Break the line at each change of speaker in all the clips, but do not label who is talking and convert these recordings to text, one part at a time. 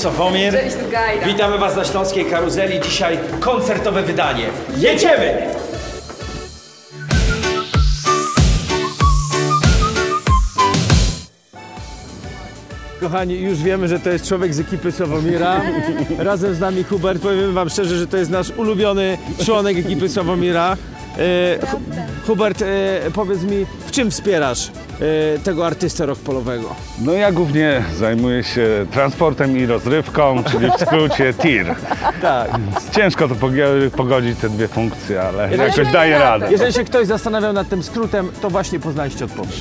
Sławomir.
Cześć, Gajda.
Witamy Was na Śląskiej Karuzeli. Dzisiaj koncertowe wydanie. Jedziemy! Kochani, już wiemy, że to jest człowiek z ekipy Sławomira. Razem z nami Hubert. Powiem Wam szczerze, że to jest nasz ulubiony członek ekipy Sławomira. E, Hu- Hubert, e, powiedz mi, w czym wspierasz e, tego artystę rock polowego?
No ja głównie zajmuję się transportem i rozrywką, czyli w skrócie TIR.
Tak.
Ciężko to pogi- pogodzić te dwie funkcje, ale
Jeżeli-
jakoś daję radę.
Jeżeli się ktoś zastanawiał nad tym skrótem, to właśnie poznaliście odpowiedź.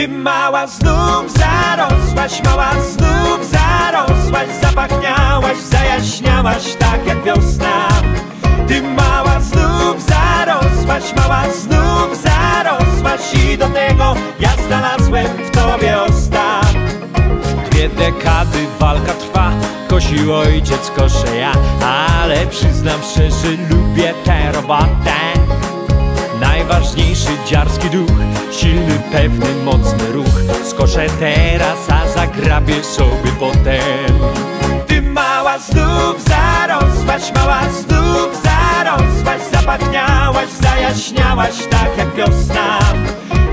Ty mała znów zarosłaś, mała znów zarosłaś Zapachniałaś, zajaśniałaś tak jak wiosna. Ty mała znów zarosłaś, mała znów zarosłaś I do tego ja znalazłem w tobie osta. Dwie dekady walka trwa Kosił ojciec, koszę ja Ale przyznam szczerze, lubię tę robotę Najważniejszy dziarski duch. Silny, pewny, mocny ruch. Skoczę teraz, a zagrabię sobie potem. Ty mała znów zarosłaś Mała znów zarosłaś. Zapachniałaś, zajaśniałaś Tak jak wiosna.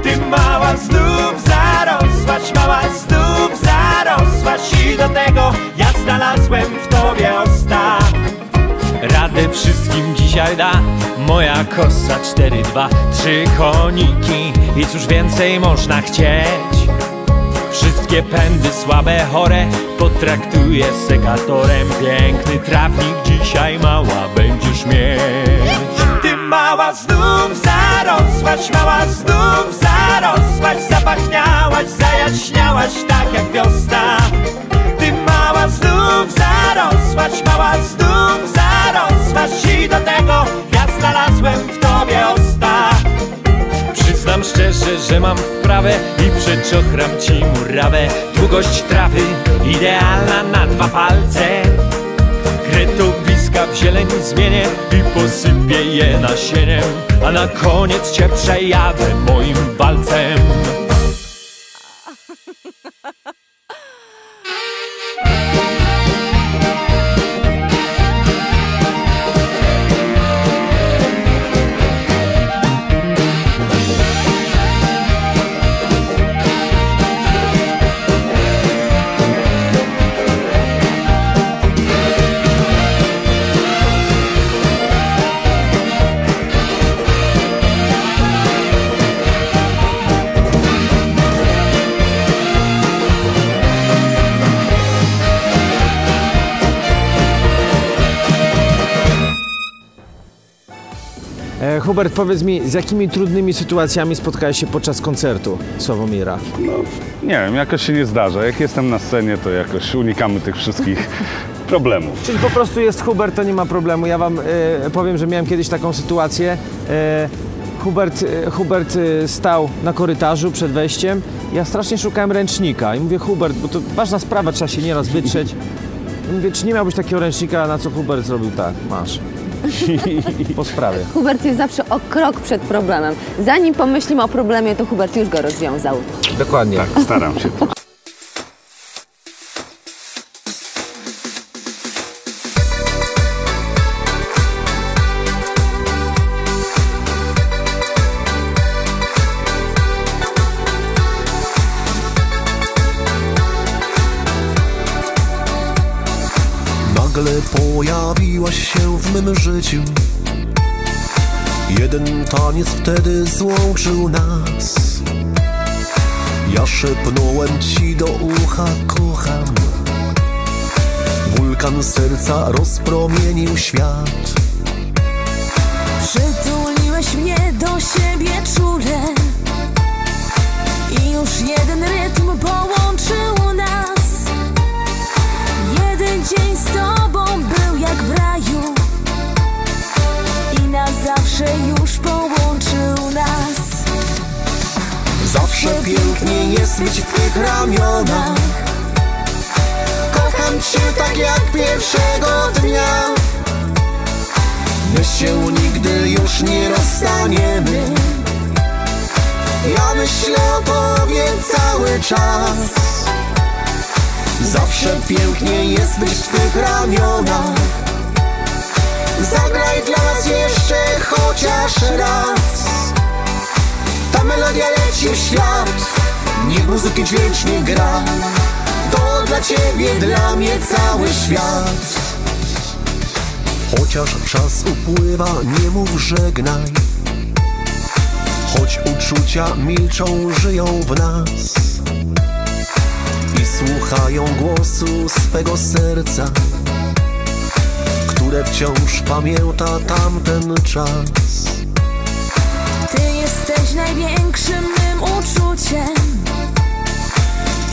Ty mała znów zarosłaś Mała znów zarosłaś. I do tego ja znalazłem w tobie osta Radę wszystkim dzisiaj da Moja kosa 4-2 Trzy koniki. I cóż więcej można chcieć. Wszystkie pędy słabe, chore Potraktuję sekatorem. Piękny trawnik dzisiaj mała będziesz mieć. Ty mała znów zarosłaś Mała znów zarosłaś Zapachniałaś, zajaśniałaś Tak jak wiosna. Ty mała znów zarosłaś Mała znów zarosłaś I do tego ja znalazłem w tobie osta Przyznam szczerze, że mam wprawę i przeczochram ci murawę. Długość trawy idealna na dwa palce. Kretowiska w zieleń zmienię i posypię je nasieniem. A na koniec cię przejadę moim walcem
Hubert, powiedz mi, z jakimi trudnymi sytuacjami spotkałeś się podczas koncertu Sławomira?
No, nie wiem, jakoś się nie zdarza. Jak jestem na scenie, to jakoś unikamy tych wszystkich problemów.
Czyli po prostu jest Hubert, to nie ma problemu. Ja wam e, powiem, że miałem kiedyś taką sytuację. E, Hubert, e, Hubert stał na korytarzu przed wejściem. Ja strasznie szukałem ręcznika i mówię, Hubert, bo to ważna sprawa, trzeba się nieraz wytrzeć. I mówię, czy nie miałbyś takiego ręcznika, na co Hubert zrobił tak, masz. po sprawie.
Hubert jest zawsze o krok przed problemem. Zanim pomyślimy o problemie, to Hubert już go rozwiązał.
Dokładnie.
Tak, staram się.
Nagle pojawiłaś się w mym życiu. Jeden taniec wtedy złączył nas. Ja szepnąłem ci do ucha kocham. Wulkan serca rozpromienił świat.
Przytuliłeś mnie do siebie czule. I już jeden rytm połączył nas Dzień z tobą był jak w raju I na zawsze już połączył nas.
Zawsze pięknie jest być w twych ramionach. Kocham cię tak jak pierwszego dnia. My się nigdy już nie rozstaniemy. Ja myślę o tobie cały czas Zawsze pięknie jest w twych ramionach. Zagraj dla nas jeszcze chociaż raz. Ta melodia leci w świat Niech muzyki dźwięcznie gra. To dla ciebie, dla mnie cały świat. Chociaż czas upływa, nie mów żegnaj. Choć uczucia milczą, żyją w nas słuchają głosu swego serca Które wciąż pamięta tamten czas.
Ty jesteś największym mym uczuciem.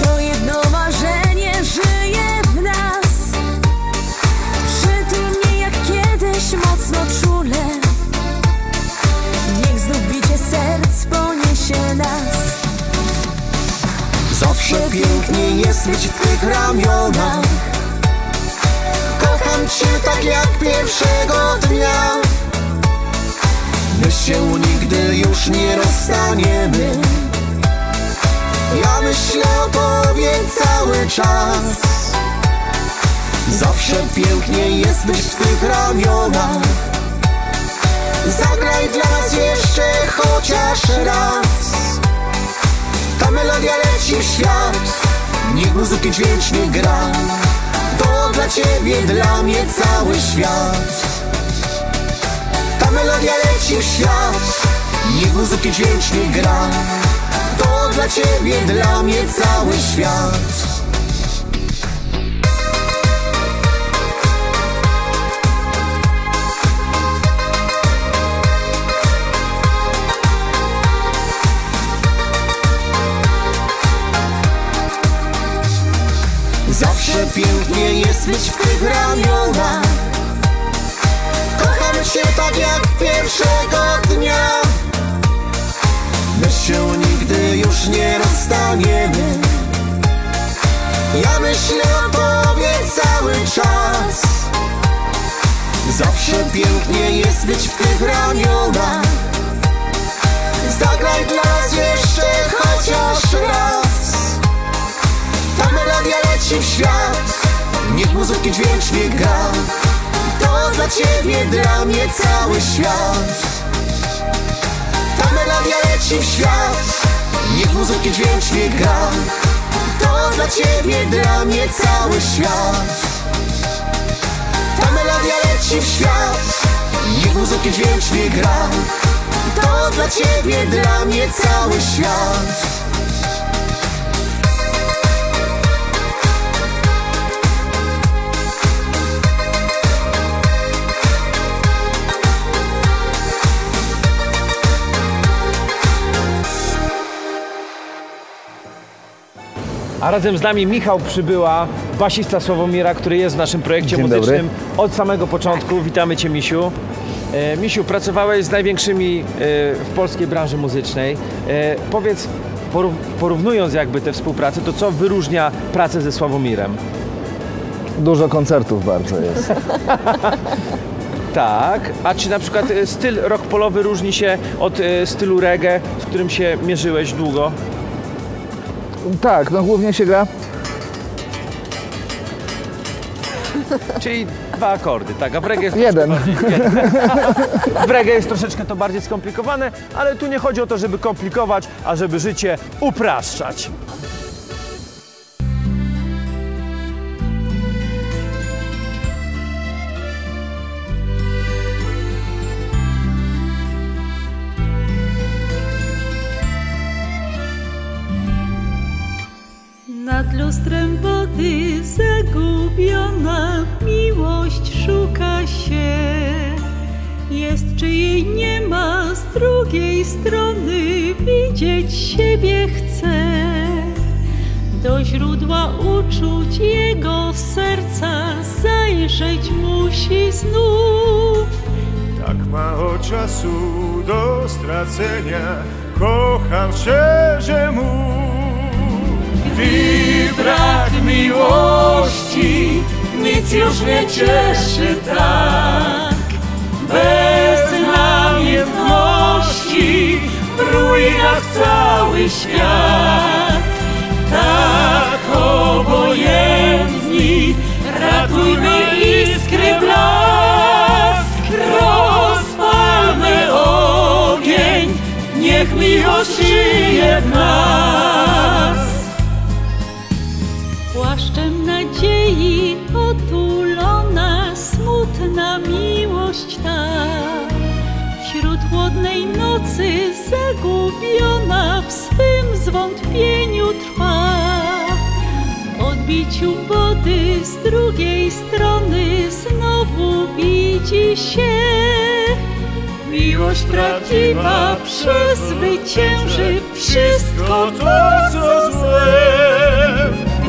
To jedno marzenie żyje w nas
Zawsze pięknie jest być w twych ramionach. Kocham cię tak jak pierwszego dnia. My się nigdy już nie rozstaniemy. Ja myślę o tobie cały czas. Zawsze pięknie jest być w twych ramionach. Zagraj dla nas jeszcze chociaż raz melodia leci w świat. Niech muzyki dźwięcznie gra. To dla ciebie, dla mnie cały świat. Ta melodia leci w świat. Niech muzyki dźwięcznie gra. To dla ciebie, dla mnie cały świat w tych ramionach Kocham cię tak jak pierwszego dnia. My się nigdy już nie rozstaniemy. Ja myślę o tobie cały czas. Zawsze pięknie jest być w tych ramionach. Zagraj dla nas jeszcze chociaż raz. Ta melodia leci w świat Niech muzyki dźwięcznie gra. To dla ciebie, dla mnie cały świat. Ta melodia leci w świat. Niech muzyki dźwięcznie gra. To dla ciebie, dla mnie cały świat. Ta melodia leci w świat. Niech muzyki dźwięcznie gra. To dla ciebie, dla mnie cały świat
A razem z nami Michał Przybyła, basista Sławomira, który jest w naszym projekcie
Dzień
muzycznym od samego początku. Witamy Cię, Misiu. E, Misiu, pracowałeś z największymi e, w polskiej branży muzycznej. E, powiedz, porów- porównując jakby tę współpracę, to co wyróżnia pracę ze Sławomirem?
Dużo koncertów bardzo jest.
Tak, a czy na przykład e, styl rock polowy różni się od e, stylu reggae, z którym się mierzyłeś długo?
Tak, no głównie się gra.
Czyli dwa akordy, tak, a w reggae jest
Jeden.
W reggae jest troszeczkę to bardziej skomplikowane, ale tu nie chodzi o to, żeby komplikować, a żeby życie upraszczać.
Wody zagubiona miłość szuka się. Jest, czy jej nie ma, z drugiej strony widzieć siebie chce. Do źródła uczuć jego serca zajrzeć musi znów.
Tak mało czasu do stracenia, kocham szczerze mu.
Gdy brak miłości nic już nie cieszy tak. Bez namiętności wróć
ruinach cały świat. Tak obojętni, ratujmy iskry blask, rozpalmy ogień, niech miłość żyje w nas.
Zwątpieniu trwa. Odbiciu wody z drugiej strony znowu widzi się.
Miłość prawdziwa przezwycięży wszystko to, co złe.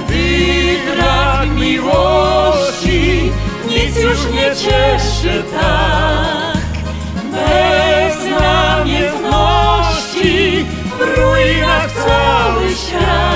Gdy brak miłości nic już nie cieszy tak. Ruinach cały świat.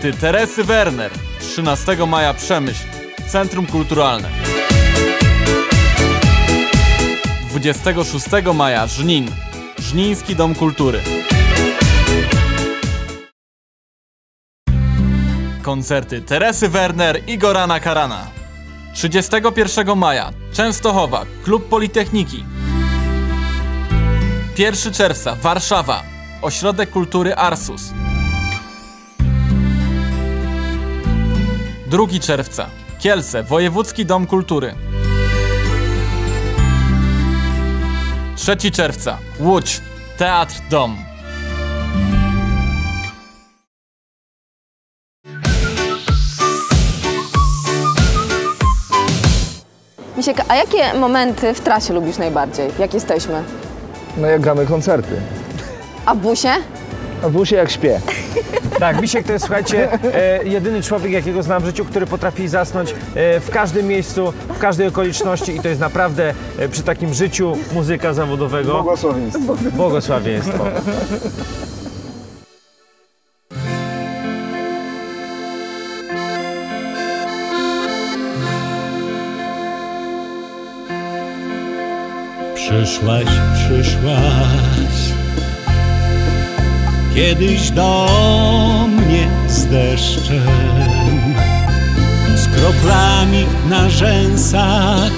Koncerty Teresy Werner. 13 maja Przemyśl Centrum Kulturalne. 26 maja Żnin Żniński Dom Kultury. Koncerty Teresy Werner i Gorana Karana 31 maja Częstochowa Klub Politechniki. 1 czerwca Warszawa Ośrodek Kultury Arsus 2 czerwca Kielce Wojewódzki Dom Kultury 3 czerwca Łódź Teatr Dom
Misiek, a jakie momenty w trasie lubisz najbardziej? Jak jesteśmy?
No jak gramy koncerty.
A w busie?
A w busie jak śpię.
Tak, Misiek to jest, słuchajcie, e, jedyny człowiek, jakiego znam w życiu, który potrafi zasnąć e, w każdym miejscu, w każdej okoliczności i to jest naprawdę e, przy takim życiu muzyka zawodowego
Błogosławieństwo.
błogosławieństwo.
Przyszłaś, przyszłaś kiedyś do mnie z deszczem, z kroplami na rzęsach.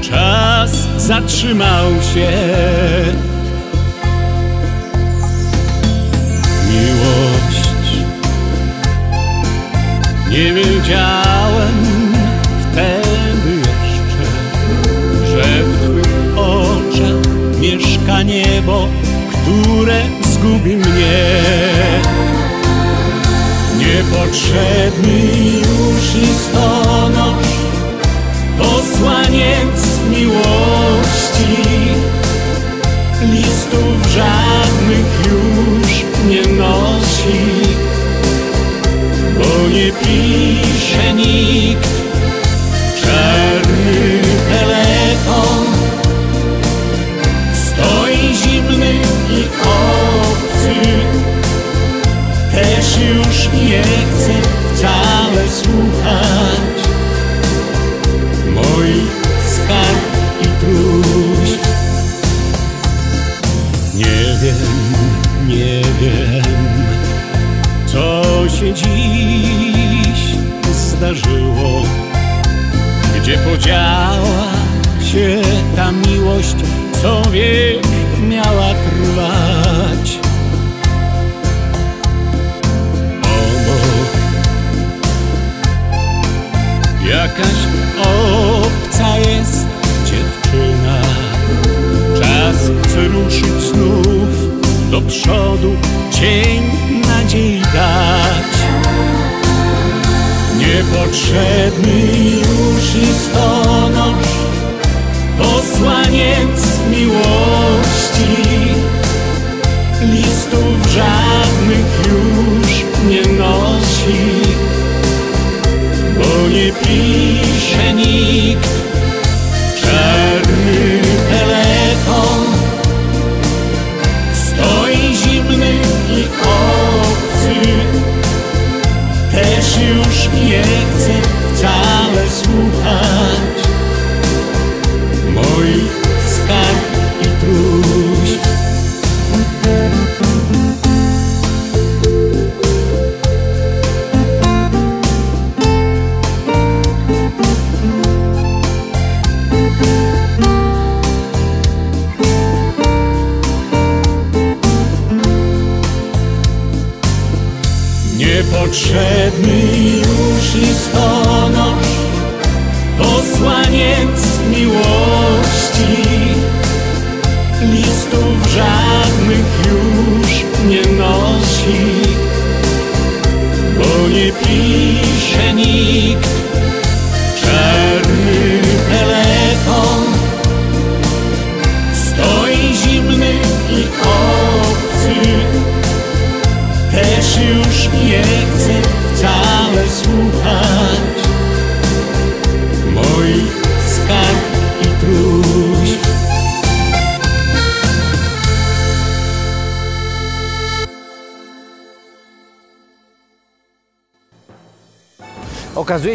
Czas zatrzymał się. Miłość nie wiedziałem wtedy jeszcze, że w twych oczach mieszka niebo które zgubi mnie. Niepotrzebny już listonosz, posłaniec miłości. Listów żadnych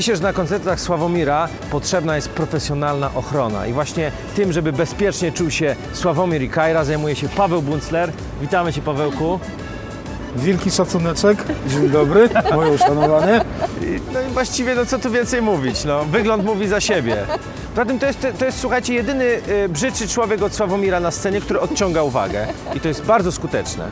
Okazuje się, że na koncertach Sławomira potrzebna jest profesjonalna ochrona. I właśnie tym, żeby bezpiecznie czuł się Sławomir i Kajra, zajmuje się Paweł Buncler. Witamy Cię, Pawełku.
Wielki szacuneczek. Dzień dobry, moje uszanowanie.
I, no i właściwie, no co tu więcej mówić, no. Wygląd mówi za siebie. Poza tym to jest, to jest słuchajcie, jedyny y, brzydszy człowiek od Sławomira na scenie, który odciąga uwagę. I to jest bardzo skuteczne.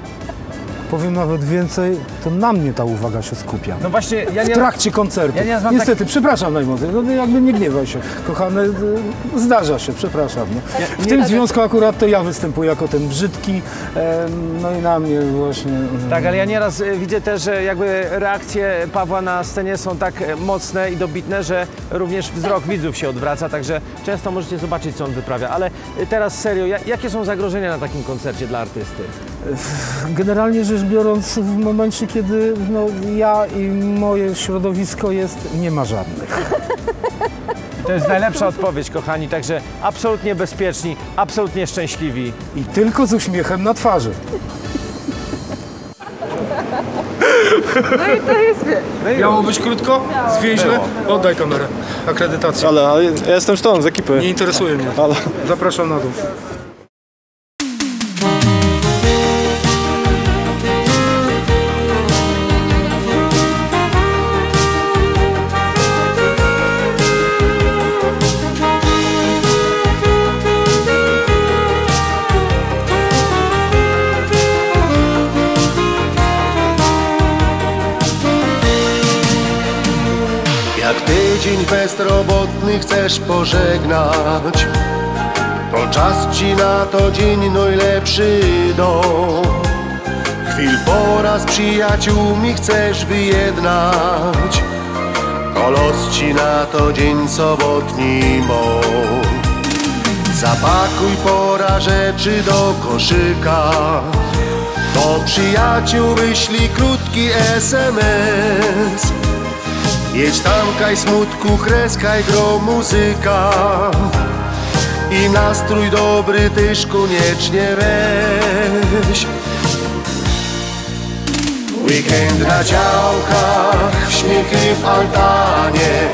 Powiem nawet więcej, to na mnie ta uwaga się skupia.
No właśnie, ja
w
nie...
trakcie koncertu.
Ja nieraz mam
Niestety, przepraszam najmocniej, no jakby nie gniewaj się. Kochany, y, zdarza się, przepraszam. Nie?
Ja-
W
nie-
tym związku akurat to ja występuję jako ten brzydki, no i na mnie właśnie... em,
Tak, ale ja nieraz y, widzę też, że jakby reakcje Pawła na scenie są tak mocne i dobitne, że również wzrok widzów się odwraca, także często możecie zobaczyć, co on wyprawia. Ale y, teraz serio, ja- jakie są zagrożenia na takim koncercie dla artysty?
Generalnie rzecz biorąc, w momencie, kiedy no, ja i moje środowisko jest, nie ma żadnych.
To jest najlepsza odpowiedź, kochani, także absolutnie bezpieczni, absolutnie szczęśliwi.
I tylko z uśmiechem na twarzy.
No i to jest...
Miało być krótko? Zwięźle? Oddaj kamerę. Akredytację.
Ale, ale ja jestem stąd, z ekipy.
Nie interesuje mnie.
Ale...
Zapraszam na dół.
Bezrobotny chcesz pożegnać. To czas ci na to dzień najlepszy dom. Chwil po raz przyjaciółmi chcesz wyjednać. To los ci na to dzień sobotni mąk Zapakuj pora rzeczy do koszyka. Do przyjaciół wyślij krótki SMS Jedź tam kaj smutku, kreskaj gro muzyka. I nastrój dobry tyż koniecznie weź. Weekend na działkach, śmiechy w altanie.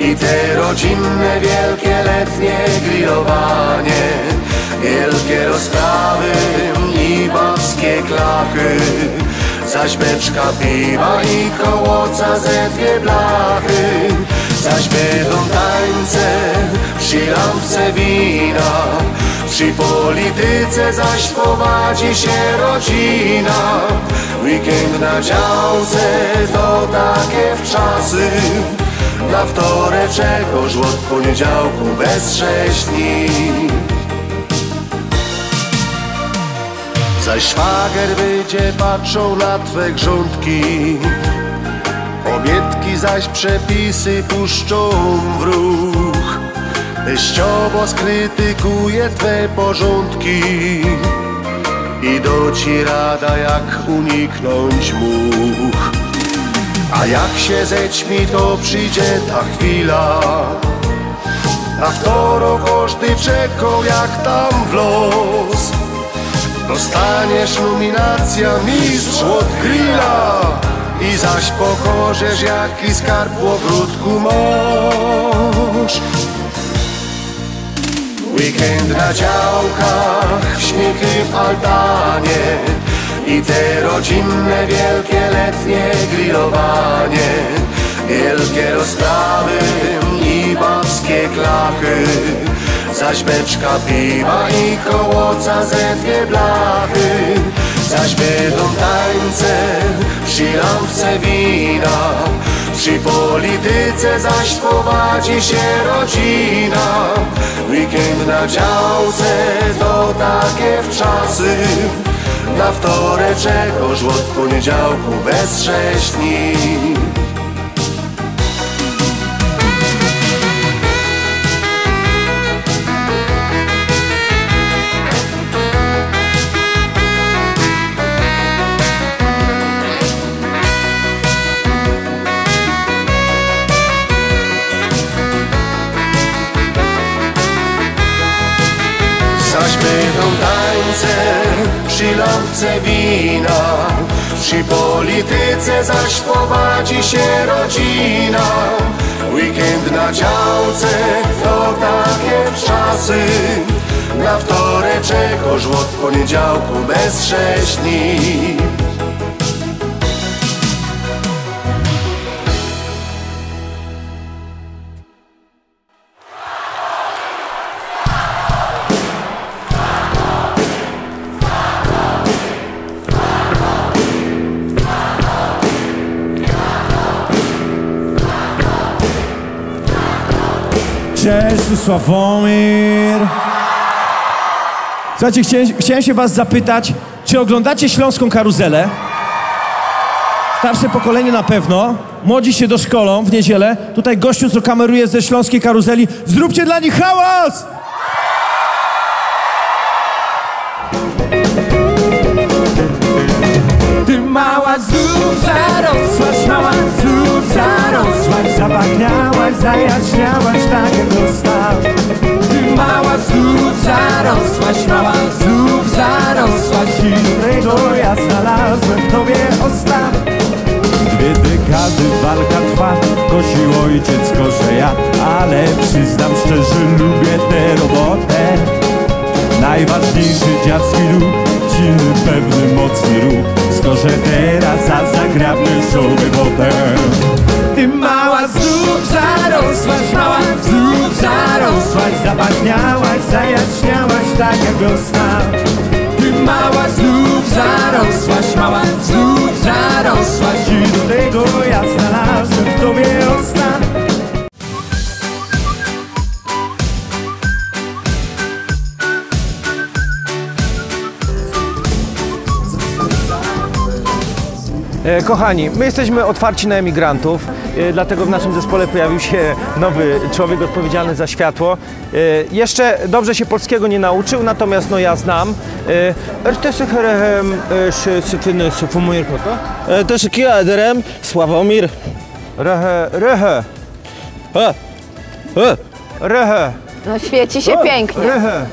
I te rodzinne, wielkie, letnie grillowanie. Wielkie rozprawy i babskie klachy Zaś beczka piwa i kołoca ze dwie blachy. Zaś będą tańce przy lampce wina. Przy polityce zaś prowadzi się rodzina. Weekend na działce to takie wczasy Na wtoreczek od poniedziałku bez sześć dni Zaś szwagier będzie patrzą na twe grządki. Obietki zaś przepisy puszczą w ruch. Teściowo skrytykuje twe porządki. I doci rada jak uniknąć much. A jak się zećmi to przyjdzie ta chwila. Na wtorok każdy czekał jak tam w los Dostaniesz nominacja mistrz od grilla. I zaś pokorzesz jaki skarb w ogródku mąż. Weekend na działkach, śmiechy w altanie. I te rodzinne, wielkie, letnie grillowanie. Wielkie rozprawy i babskie klachy Zaś beczka piwa i kołoca ze dwie blachy Zaś będą tańce przy lampce wina. Przy polityce zaś prowadzi się rodzina. Weekend na działce to takie wczasy Na wtoreczek oż poniedziałku bez sześć dni przy lampce wina. Przy polityce zaś prowadzi się rodzina. Weekend na działce to takie czasy. Na wtoreczek oż od poniedziałku bez sześć dni
Sławomir. Słuchajcie, chciałem, chciałem się was zapytać, czy oglądacie Śląską Karuzelę? Starsze pokolenie na pewno. Młodzi się doszkolą w niedzielę. Tutaj gościu, co kameruje ze Śląskiej Karuzeli. Zróbcie dla nich hałas! Mała znów zarosłaś, mała znów zarosłaś Zabagniałaś, zajaśniałaś tak jak dostał Ty mała znów zarosłaś, mała znów zarosłaś I którego ja znalazłem w tobie ostan Dwie dekady walka trwa, kosi ojciec, koszę ja Ale przyznam szczerze, lubię tę robotę. Najważniejszy dziadski ruch, silny, pewny, mocny ruch. Skorzę teraz, a zagramy sobie potem Ty mała znów zarosłaś, mała znów zarosłaś. Zabagniałaś, zajaśniałaś tak jak wiosna. Ty mała znów zarosłaś, mała znów zarosłaś. I do tego ja znalazłem w tobie
Kochani, my jesteśmy otwarci na emigrantów, e, dlatego w naszym zespole pojawił się nowy człowiek odpowiedzialny za światło. E, Jeszcze dobrze się polskiego nie nauczył, natomiast no ja znam. E,
jest Ederem, Sławomir.
Rehe, rehe,
E, e,
rehe.
No świeci się pięknie.
Rehe.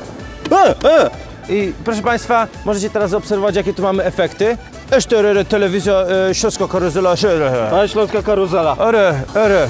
e, e.
I proszę Państwa, możecie teraz zaobserwować, jakie tu mamy efekty. Jeszcze telewizja, e, śląska karuzela, rehe.
A śląska karuzela.
Ere, ere.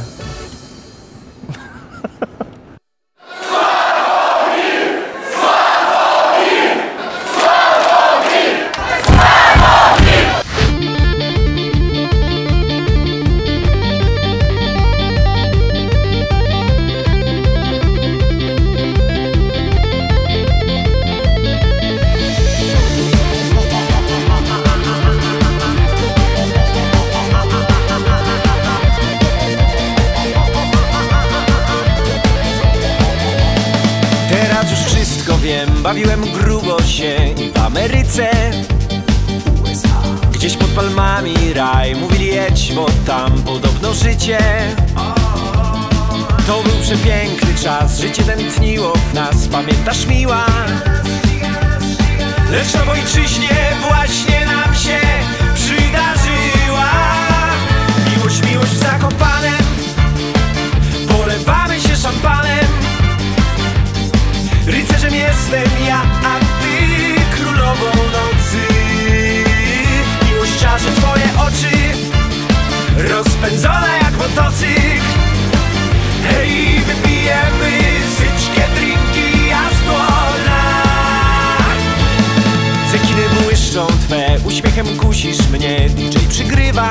Uśmiechem kusisz mnie DJ przygrywa. Przygrywa.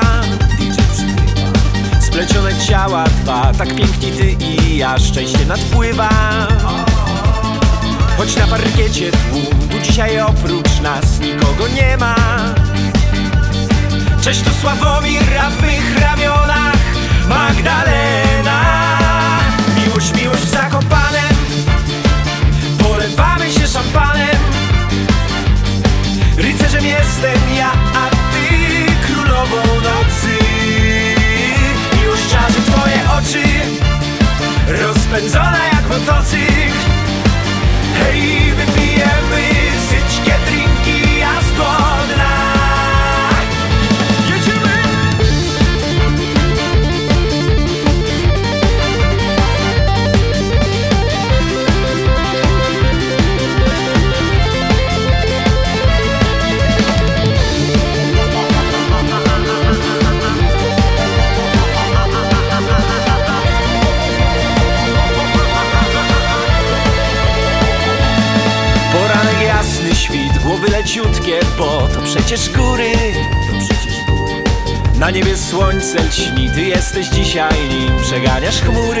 Splecione ciała dwa, tak piękni ty i ja Szczęście nadpływa. Choć na parkiecie tłum, tu dzisiaj oprócz nas nikogo nie ma. Cześć tu Sławomir, a w mych ramionach Magdalena. Miłość, miłość w jestem ja, a ty królową nocy Miłość czarzy twoje oczy Rozpędzona jak motocykl Hej, wypijemy syćkie drinki jasłona Jedziemy! Głowy leciutkie, bo to przecież góry. Na niebie słońce lśni, ty jesteś dzisiaj nim przeganiasz chmury.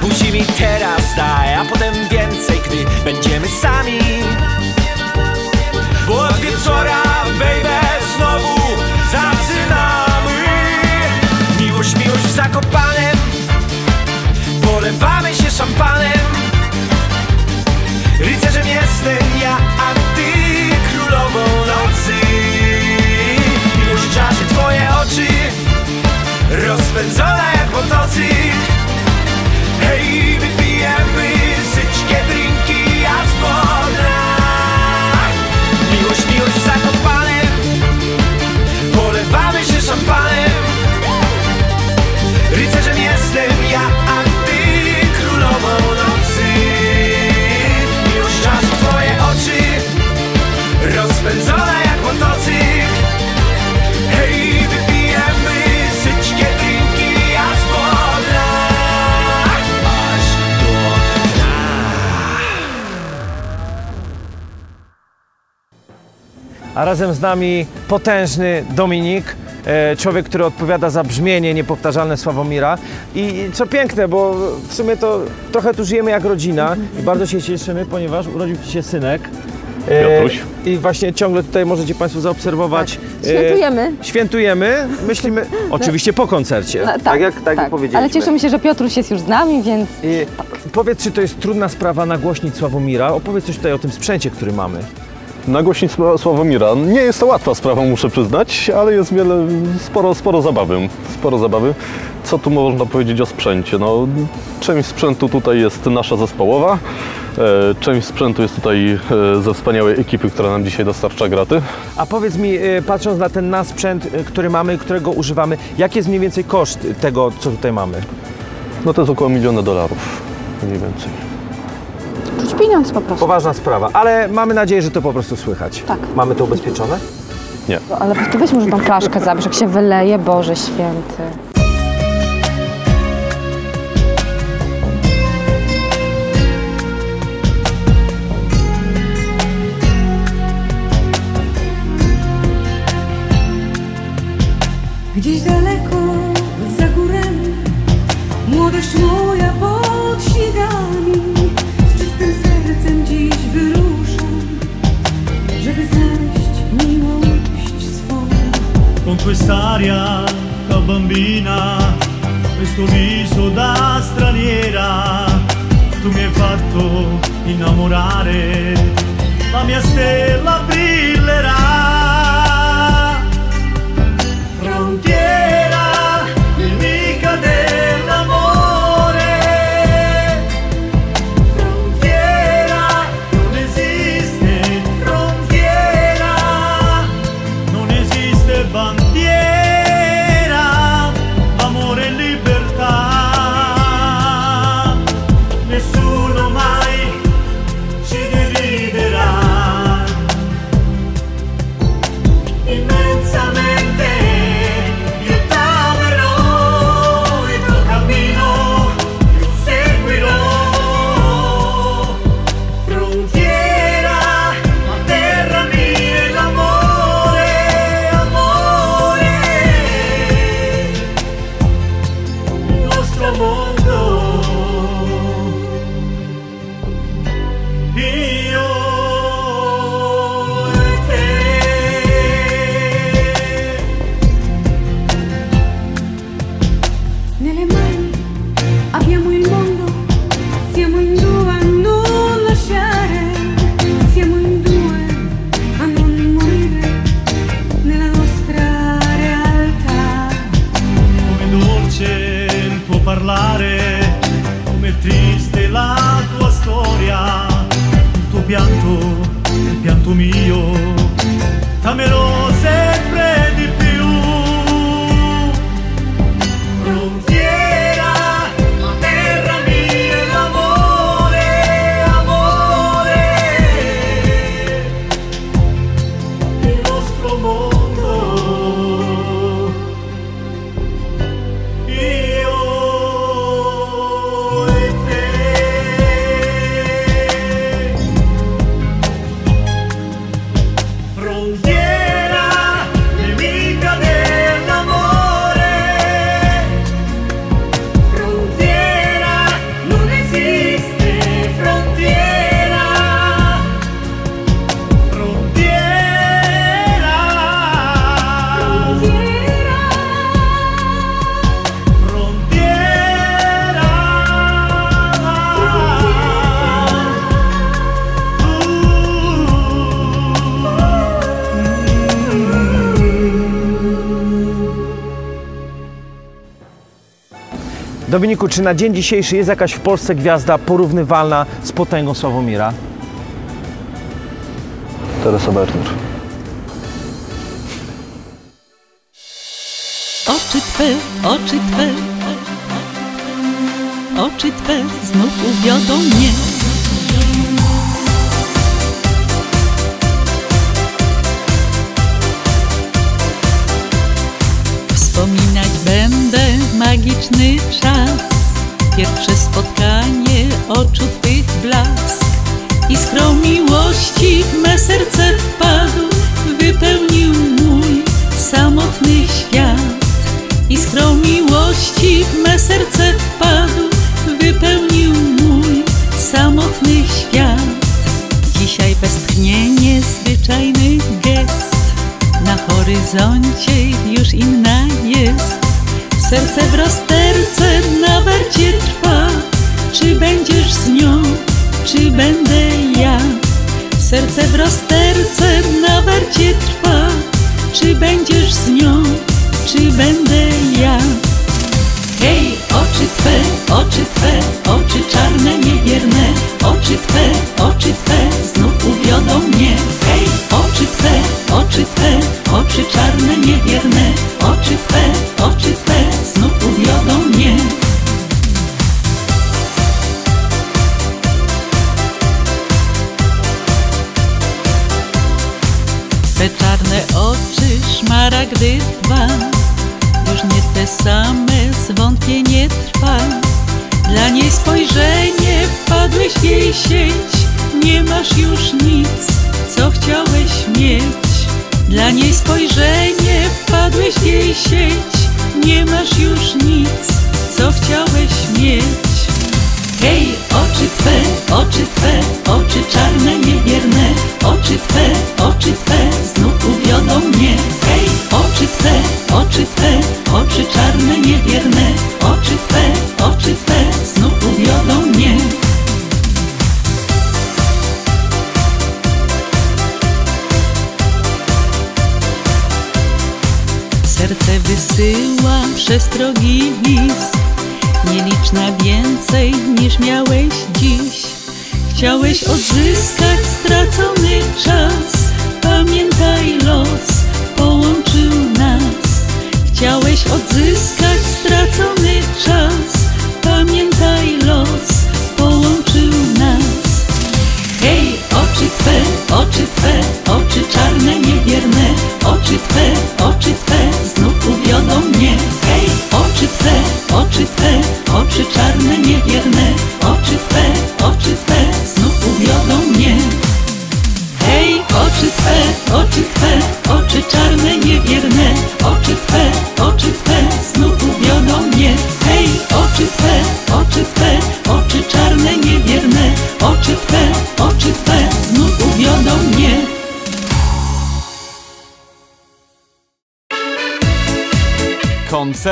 Buzi mi teraz daj, a potem więcej, gdy będziemy sami. Bo od wieczora, baby, znowu zaczynamy. Miłość, miłość w Zakopanem, polewamy się szampanem. Jestem ja, a ty królową nocy. Miłość czarzy twoje oczy Rozpędzona jak motocykl A
razem z nami potężny Dominik, e, człowiek, który odpowiada za brzmienie niepowtarzalne Sławomira. I co piękne, bo w sumie to trochę tu żyjemy jak rodzina i bardzo się cieszymy, ponieważ urodził Ci się synek. E,
Piotruś.
I właśnie ciągle tutaj możecie Państwo zaobserwować. e,
Świętujemy.
Świętujemy, myślimy, oczywiście po koncercie,
No,
tak, jak, tak, jak powiedzieliśmy.
Ale cieszymy się, że Piotruś jest już z nami, więc
I powiedz, czy to jest trudna sprawa nagłośnić Sławomira? Opowiedz coś tutaj o tym sprzęcie, który mamy.
Nagłośnić Sła- Sławomira. Nie jest to łatwa sprawa, muszę przyznać, ale jest wiele, sporo, sporo zabawy. Sporo zabawy. Co tu można powiedzieć o sprzęcie? No, część sprzętu tutaj jest nasza zespołowa, e, część sprzętu jest tutaj e, ze wspaniałej ekipy, która nam dzisiaj dostarcza graty.
A powiedz mi, y, patrząc na ten nasz sprzęt, który mamy, którego używamy, jaki jest mniej więcej koszt tego, co tutaj mamy?
No to jest około miliona dolarów, mniej więcej.
Pieniądz po prostu.
Poważna sprawa, ale mamy nadzieję, że to po prostu słychać.
Tak.
Mamy to ubezpieczone?
Nie.
Ale to weź może tą flaszkę zabierz, jak się wyleje, Boże święty.
Gdzieś daleko
Con quest'aria da bambina, questo viso da straniera, tu mi hai fatto innamorare, la mia stella brillerà.
Dominiku, czy na dzień dzisiejszy jest jakaś w Polsce gwiazda porównywalna z potęgą Sławomira?
Teresa Berner.
Oczy Twe, oczy Twe, oczy Twe znów uwiodą mnie. Wspominać będę magiczny czas, pierwsze spotkanie oczu Twych blask. Iskrą miłości me serce wpadł, wypełnił mój samotny świat. Iskrą miłości me serce wpadł, wypełnił mój samotny świat. Dzisiaj westchnienie, zwyczajny gest, na horyzoncie już inna jest. Serce w rozterce na warcie trwa, czy będziesz z nią, czy będę ja. Serce w rozterce na warcie trwa. Czy będziesz z nią, czy będę ja Hej, oczy Twe, oczy Twe, oczy czarne, niewierne. Oczy Twe, oczy Twe, znów uwiodą mnie. Hej, oczy Twe, oczy Twe, oczy czarne, niewierne. Oczy Twe, oczy Twe, znów uwiodą mnie. Te czarne oczy, szmaragdy dwa Już nie te same, zwątpienie trwa Dla niej spojrzenie, wpadłeś w jej sieć. Nie masz już nic, co chciałeś mieć. Dla niej spojrzenie, wpadłeś w jej sieć. Nie masz już nic, co chciałeś mieć. Hej, oczy Twe, oczy Twe, oczy czarne, niewierne. Oczy Twe, oczy Twe, znów uwiodą mnie. Hej, oczy Twe, oczy Twe, oczy czarne, niewierne. Oczy Twe, oczy Twe, znów uwiodą mnie. Serce wysyła przestrogi list Nieliczna więcej niż miałeś dziś. Chciałeś odzyskać stracony czas. Pamiętaj los połączył nas Chciałeś odzyskać stracony czas. Pamiętaj los połączył nas. Hej, oczy Twe, oczy Twe, oczy czarne, niewierne. Oczy Twe, oczy Twe, znów uwiodą mnie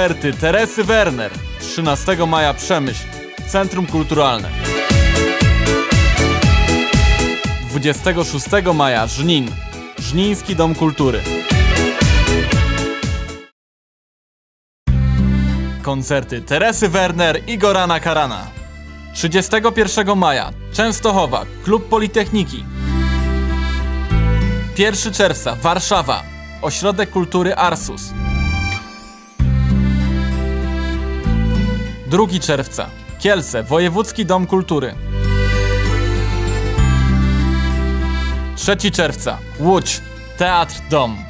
Koncerty Teresy Werner. 13 maja Przemyśl Centrum Kulturalne. 26 maja Żnin Żniński Dom Kultury. Koncerty Teresy Werner i Gorana Karana 31 maja Częstochowa Klub Politechniki. 1 czerwca Warszawa Ośrodek Kultury Arsus 2 czerwca. Kielce Wojewódzki Dom Kultury. 3 czerwca. Łódź Teatr Dom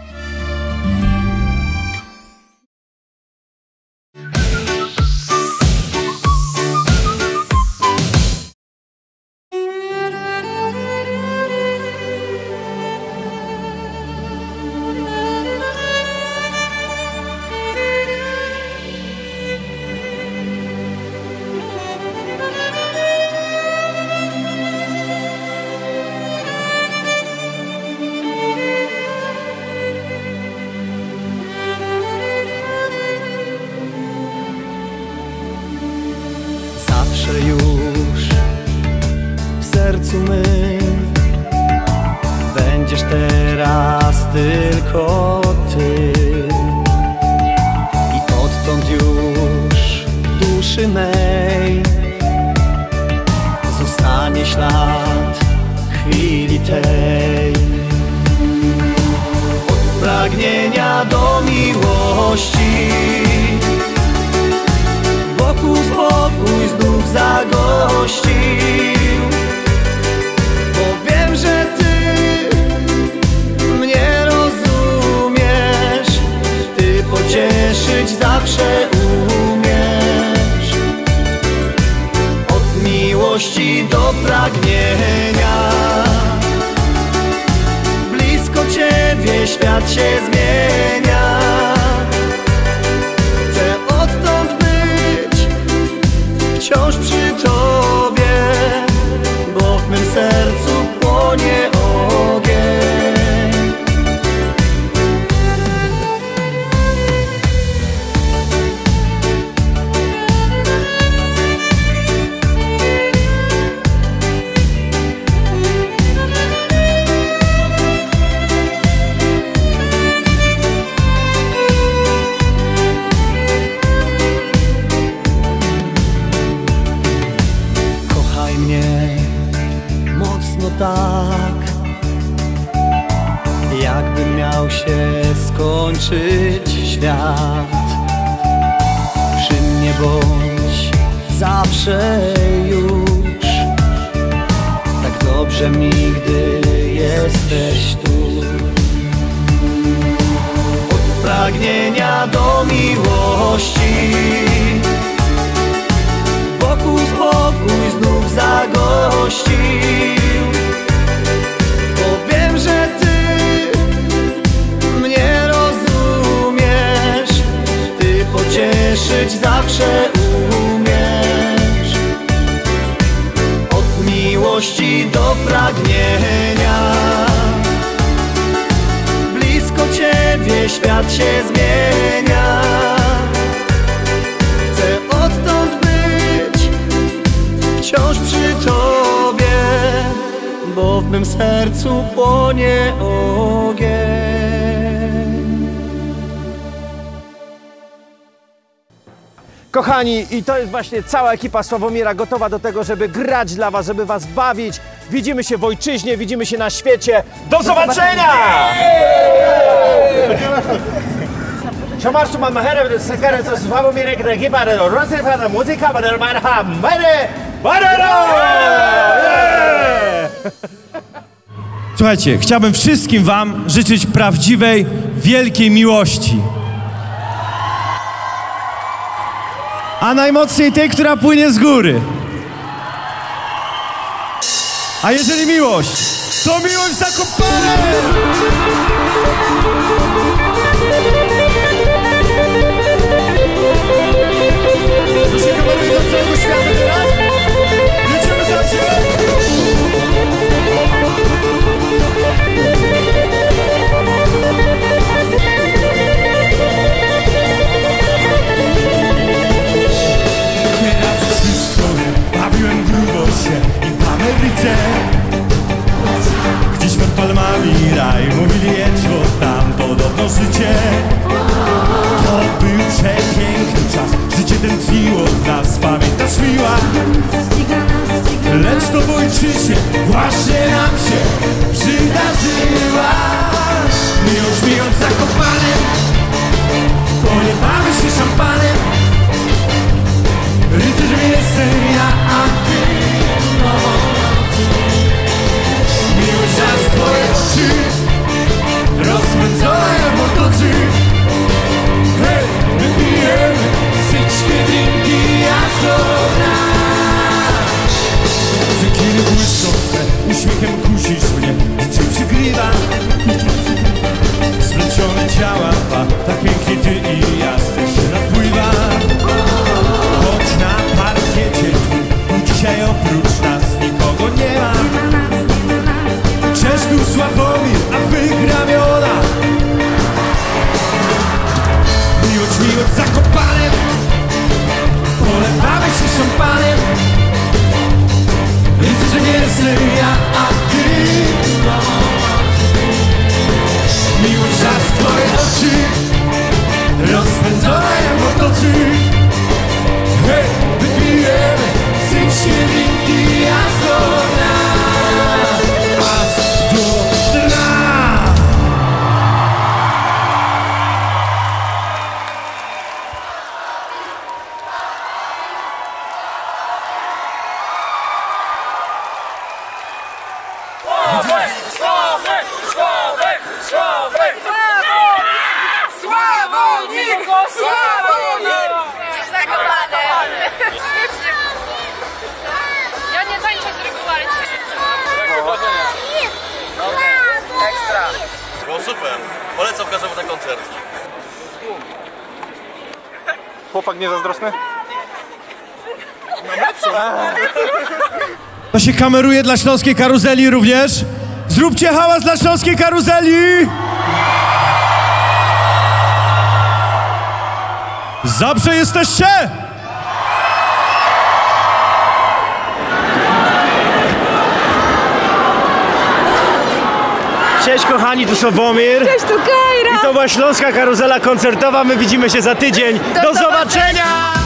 Bo w mym sercu płonie ogień
Kochani, i to jest właśnie cała ekipa Sławomira gotowa do tego, żeby grać dla Was, żeby Was bawić. Widzimy się w ojczyźnie, widzimy się na świecie. Do zobaczenia! Siamarszu mam herę, sekarę, co Sławomirek, ekipa, rozrywana muzyka, będę marha, mene, barero!
Słuchajcie, chciałbym wszystkim Wam życzyć prawdziwej, wielkiej miłości. A najmocniej tej, która płynie z góry. A jeżeli miłość, to miłość zakopana!
Ameryce Gdzieś pod palmami raj, mówili jedź, tam podobno życie. To był przepiękny
kameruje dla Śląskiej Karuzeli również. Zróbcie hałas dla Śląskiej Karuzeli! Zawsze jesteście!
Cześć kochani, tu Sławomir.
Cześć, tu Kajra.
I to była Śląska Karuzela Koncertowa. My widzimy się za tydzień.
Do
Do zobaczenia!